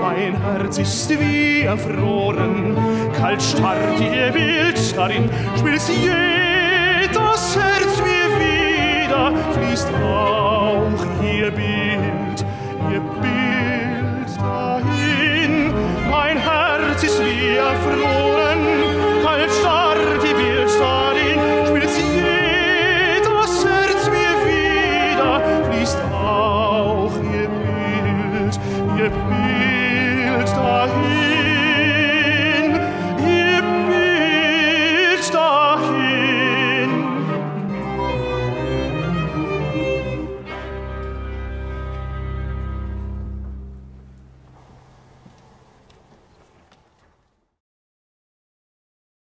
mein Herz ist wie erfroren, kalt starrt ihr Bild darin, schmilzt jedes Herz mir wieder, fließt auch ihr Bild, ihr Bild dahin. Mein Herz ist wie erfroren, kalt starrt ihr Bild darin, schmilzt jedes Herz mir wieder, fließt auch ihr Bild, ihr Bild. willst dahin.